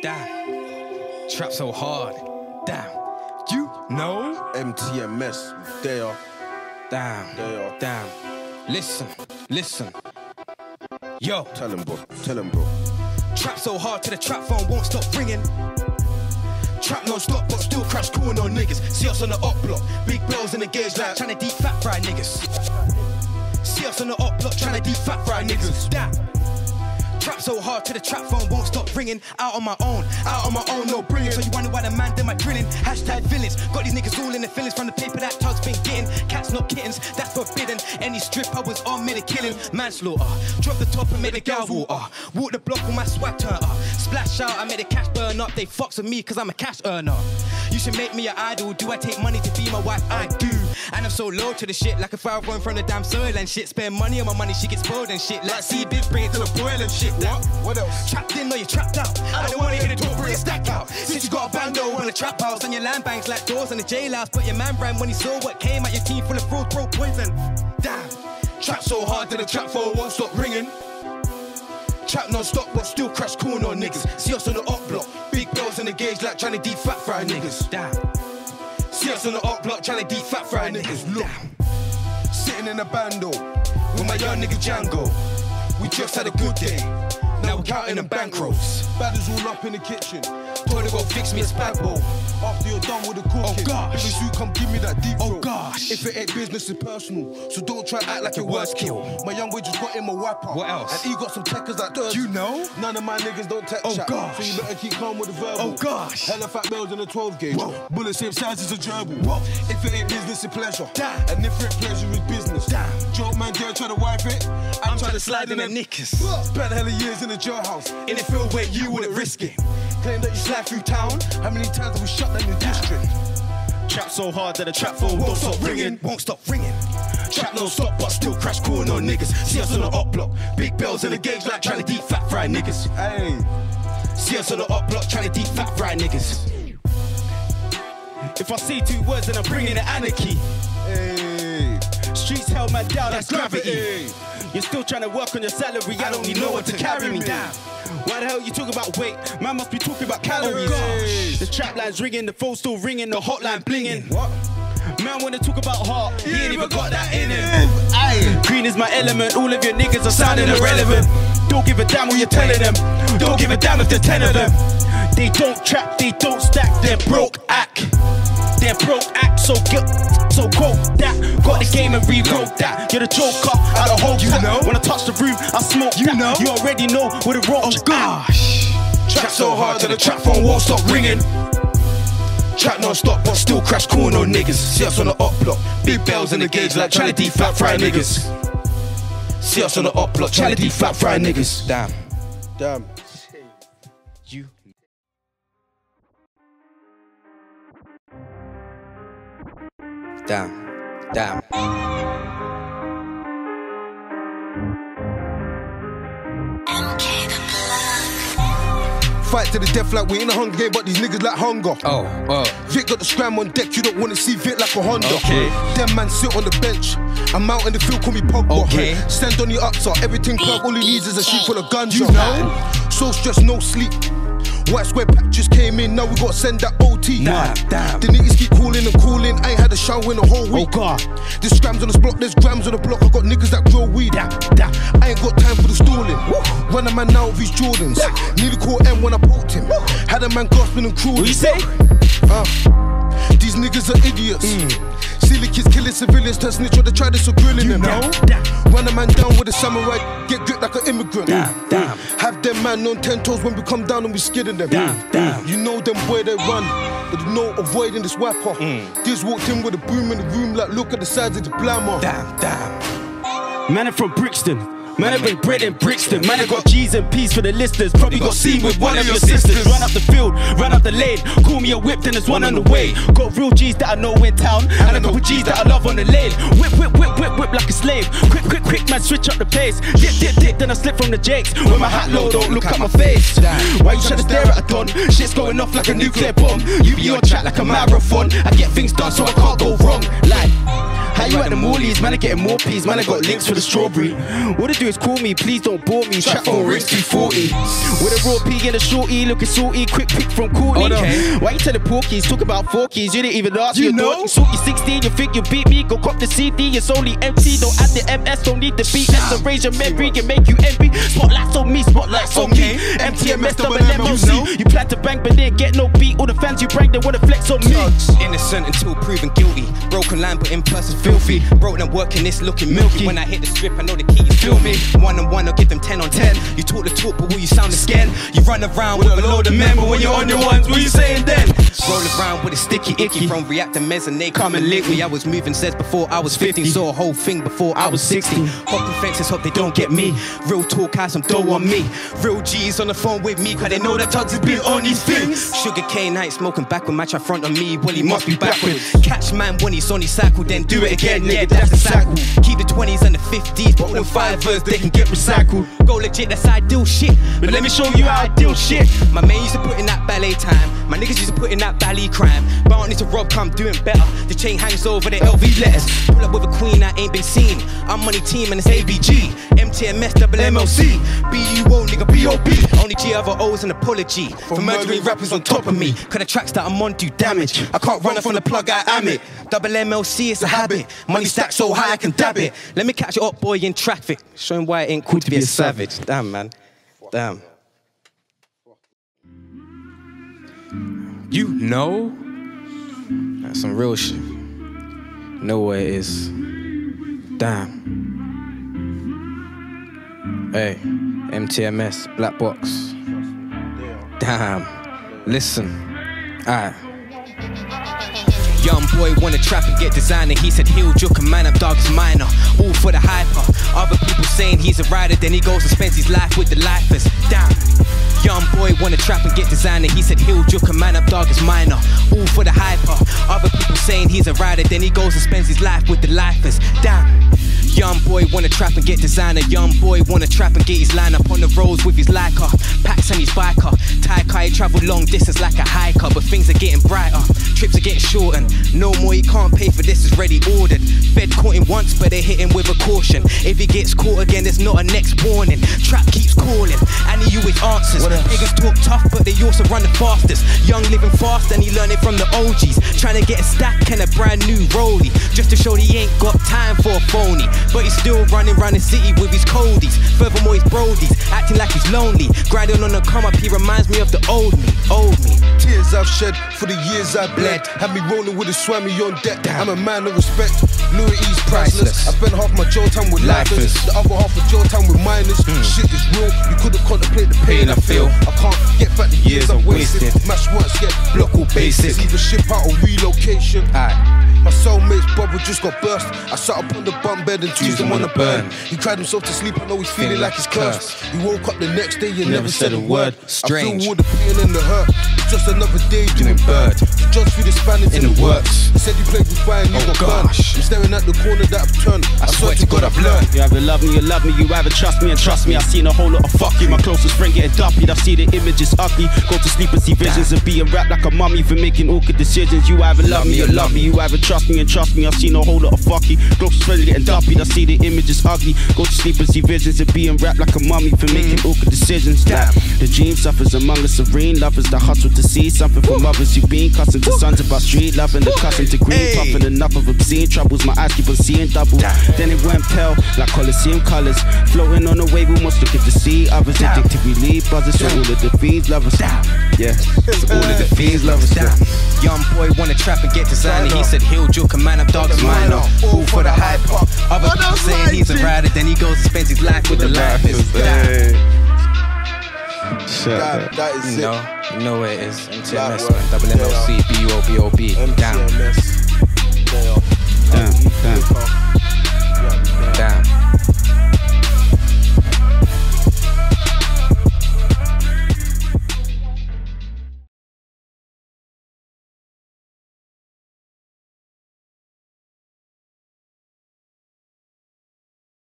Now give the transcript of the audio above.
Damn. Trap so hard. Damn. You know? MTMS, they are. Damn. They are. Damn. Listen. Listen. Yo. Tell him, bro. Tell him, bro. Trap so hard till the trap phone won't stop ringing. Trap non stop, but still crash calling on niggas. See us on the up block, big bells in the gauge like trying to deep fat fry niggas. See us on the up block, trying to deep fat fry niggas. Damn. Trap so hard to the trap phone won't stop ringing. Out on my own, out on my own, no brilliant. So you wonder why the man them my drilling. Hashtag villains. Got these niggas all in the feelings from the paper that tugs been getting. Cats not kittens, that's forbidden. Any strip I was on, made a killing. Manslaughter. Drop the top and made the gal water. Walk the block with my swag turn up. Splash out, I made the cash burn up. They fucks with me cause I'm a cash earner. You should make me an idol. Do I take money to be my wife? I do. And I'm so low to the shit, like a fire going from the damn soil and shit. Spend money on my money, she gets spoiled and shit. Like see big bring it to the boil and shit. What? What else? Trapped in or you trapped out. I don't wanna hear the talk, bring a stack out. Since you got a bando on the trap house and your land banks like doors in the jailhouse. But your man ran when he saw what came out your team full of fraud, bro, poison. Damn. Trap so hard that the trap phone won't stop ringing. Trap non stop, but still crash corn on niggas. See us on the up block, big bells in the gauge like trying to deep fat fry niggas. Damn. See us on the up block trying to deep fat fry niggas. Look, sitting in a bando with my young nigga Django. We just had a good day. Now we're counting them bankrolls. Batters all up in the kitchen. Told her go fix me a spag bowl. After you're done with the cooking, Oh, gosh. If you come give me that deep Oh, throat. gosh. If it ain't business, it's personal. So don't try act like your words kill. My young boy just got him a wiper. What else? And he got some techers like thirds. You know? None of my niggas don't tech Oh, chat. gosh. So you better keep calm with the verbal. Oh, gosh. Hella fat bells in a 12 gauge. Whoa. Bullet same size as a gerbil. Whoa. If it ain't business, it's pleasure. Damn. And if it ain't pleasure is business. Damn. Joke man dare try to wipe it. I'm, I'm trying tryna slide in the knickers. Spent hella years in the jailhouse. In a field where you wouldn't risk it. Claim that you slide through town. How many times have we shut down your district? Trap so hard that the trap phone Won't stop ringing, won't stop ringing. Trap no stop, but still crash calling on niggas. See us on the up block, big bells in the gauge like trying to deep fat fry niggas. Hey. See us on the up block trying to deep fat fry niggas. If I say two words, then I'm bringing the anarchy. Hey. Streets held man down, that's gravity. You're still trying to work on your salary, I don't need no one to carry me down. Why the hell you talking about weight? Man must be talking about calories. gosh. the trap line's ringing, the phone still ringing, the hotline blinging. What? Man wanna talk about heart, he ain't even got that in him. Aye. Green is my element, all of your niggas are sounding irrelevant. Don't give a damn what you're telling them. Don't give a damn if there's ten of them. They don't trap, they don't stack, they're broke act. They're broke act, so get so quote that. Got the game and rewrote that. You're the joker, I don't hold You know? When I touch the room, I smoke You that. know? You already know what the roach Oh gosh. Trap so hard that the trap phone won't stop ringing. Trap non stop, but still crash calling on niggas. See us on the up block, big bells in the gauge like trying to fat fry niggas. See us on the up block, trying to fat fry niggas. Damn. Damn. Damn. Damn. Fight to the death like we in a hunger game, but these niggas like hunger. Oh, oh. Vic got the scram on deck, you don't wanna see Vic like a Honda. Okay. Them man sit on the bench. I'm out in the field, call me Pogba. Okay. Stand on your upside, everything plug, all he needs is a sheet full of ganja. You know? So stressed, no sleep. White square pack just came in, now we gotta send that OT. Nah, damn. The niggas keep calling and calling, I ain't had a shower in a whole week. Oh God. There's scrams on the block, there's grams on the block. I got niggas that grow weed. I ain't got time for the stalling. Run a man now with his Jordans. Nearly caught M when I poked him. Had a man gasping and crawling. What you say? Uh, these niggas are idiots. Silly kids killing civilians, turn snitch or they try this or grilling them. know? Run a man down with a samurai, get gripped like an immigrant. Damn, damn. Have them man on ten toes when we come down and we skidding them. Damn, damn. You know them where they run, but there's no avoiding this wiper. Mm. This walked in with a broom in the room, like look at the size of the blammer. Damn, damn. Man, I'm from Brixton. Man, I've been bred in Brixton. Man, I got G's and P's for the listers. Probably got seen with one of your sisters. Run up the field, run up the lane. Call me a whip, then there's one on the way. Got real G's that I know in town, and a couple G's that I love on the lane. Whip, whip, whip, whip, whip like a slave. Quick, quick, quick, man, switch up the pace. Dip, dip, dip, then I slip from the jakes. When my hat low, don't look at my face. Why you trying to stare at a don? Shit's going off like a nuclear bomb. You be on track like a marathon. I get things done, so I can't go wrong. Like. How you at the Morleys? Man, I getting more peas. Man, I got links for the strawberry. What to do is call me, please don't bore me. Trap phone rings 240. With a raw pig and a shorty, looking salty. Quick pick from Courtney. Okay. Why you telling porkies? Talk about four keys. You didn't even ask You know? daughter. Salty 16, you think you beat me? Go cop the CD, it's only empty. Don't add the MS, don't need the beat. Let's arrange your memory and make you envy. Spotlights on me, spotlights on Okay. me. MTMS, double You. You plan to bang, but didn't get no beat. All the fans you prank, they wanna flex on me. Innocent until proven guilty. Broken line, but in person filthy. Broke and working this looking milky. When I hit the strip, I know the key is feel me. One on one, I'll give them 10 on 10. You talk the talk, but will you sound the scan? You run around with a load of men, but when you're on your ones, what you saying then? Roll around with a sticky icky from reactor mez and they come and lick me. I was moving sets before I was 15, saw a whole thing before I was 16. Hopping fences, hope they don't get me. Real talk has some dough on me. Real G's on the phone with me, cause they know that tugs has been on these things. Sugar cane night smoking back with match front on me. Well, he must be backwards. Catch man when he's on his cycle, then do it again. Yeah, that's the cycle. Keep the 20s and the 50s, but them fivers, they can get recycled. Go legit, that's ideal shit. But let me show you how I deal shit. My man used to put in that ballet time. My niggas used to put in that ballet crime. But I don't need to rob, come doing better. The chain hangs over the LV letters. Pull up with a queen that ain't been seen. I'm money team and it's ABG. MTMS double MLC. BUO nigga BOB. Only G ever owes an apology. For murdering rappers on top of me. Cause the tracks that I'm on do damage. I can't run off from the plug, I am it. Double MLC, it's a habit. Money stacked so high I can dab it. Let me catch it up, boy, in traffic. Showing why it ain't cool to be a savage. Damn, man. Damn. You know? That's some real shit. Know where it is. Damn. Hey, MTMS, Black Box. Damn. Listen. Alright. Young boy wanna trap and get designer. He said he'll joke a man up, dog's minor. All for the hyper. Other people saying he's a rider, then he goes and spends his life with the lifers. Damn. Young boy wanna trap and get designer. He said he'll joke a man up, dog is minor. All for the hyper. Other people saying he's a rider, then he goes and spends his life with the lifers. Damn. Young boy wanna trap and get designer. Young boy wanna trap and get his line up on the roads with his Leica. Packs travel long distance like a hiker, but things are getting brighter. Trips are getting shortened. No more, he can't pay for this, is ready ordered. Fed caught him once, but they hit him with a caution. If he gets caught again, there's not a next warning. Trap keeps calling, and he always answers. Niggas talk tough, but they also run the fastest. Young living fast, and he learned it from the OGs. Trying to get a stack and a brand new rollie. Just to show he ain't got time for a phony. But he's still running round the city with his coldies. Furthermore, he's brodies, acting like he's lonely. Grinding on the come up, he reminds me of the old me, old me. Tears I've shed for the years I bled. Had me rolling with a swami on deck. I'm a man of respect. Priceless. I spent half my jail time with lifers. The other half of jail time with minors. Hmm. Shit is real. You couldn't contemplate the pain, I I feel. I can't get back the years, Years I've I've wasted. wasted. Match once, get block all bases. Either ship out or relocation. Aye. My soulmate's bubble just got burst. I sat up on the bunk bed and teased him on the burn. He cried himself to sleep. I know he's feeling Feeling like like he's he's cursed. He woke up the next day and never, said a word. Strange. I Strange. feel all the pain and the hurt. Just another day doing Doing bird. bird. Just through the Spanish in, In the the works. works. He said he played with fire and you Oh, got burned. I'm staring at the corner that I've turned. I, swear to God I've learned. You either love me, you love me, you either trust me and trust me. I've seen a whole lot of fuck you. My closest friend getting dumpy. I see the images ugly. Go to sleep and see visions of being wrapped like a mummy for making awkward decisions. You either love me or love me, you either trust me and trust me. I've seen a whole lot of fuck you. Closest friend getting dumpy. I see the images ugly. Go to sleep and see visions of being wrapped like a mummy for making mm. awkward decisions. Like, the dream suffers among the serene lovers that hustle to see something from others who've been cussing to sons of about street loving the custom to green Hey. puffing enough of obscene troubles. My eyes keep on seeing double. Then it went pale like Colosseum colors. Floating on a wave, almost looking to see others. Addicted, we leave buzzers. So all of the fiends love us. Yeah, all of the fiends love us. Young boy wanna trap and get designer. He said he'll joke a man up, dog's minor. All for the hype. Other people saying he's a rider, then he goes and spends his life with the lifers. That, that is You it. know, you know where it is. MTMS, Black man. Double MLC, B-U-O-B-O-B. Damn, MTMS. They are. Damn, damn. Yeah, man. damn.